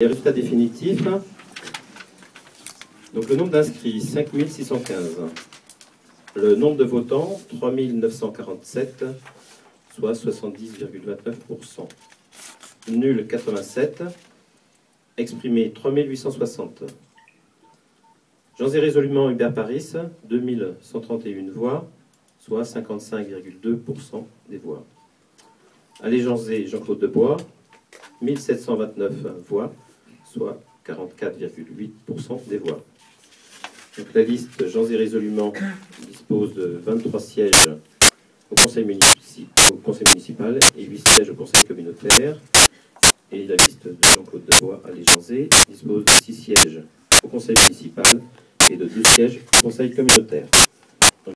Les résultats définitifs. Donc le nombre d'inscrits, 5615. Le nombre de votants, 3947, soit 70,29%. Nul, 87. Exprimé, 3860. Jean et résolument Hubert Paris, 2131 voix, soit 55,2% des voix. Allez Jean Jean-Claude Debois, 1729 voix, soit 44,8% des voix. Donc la liste Jean résolument dispose de 23 sièges au conseil, municipal, et 8 sièges au conseil communautaire. Et la liste de Jean-Claude Debois, allez Jean dispose de 6 sièges au conseil municipal et de 2 sièges au conseil communautaire.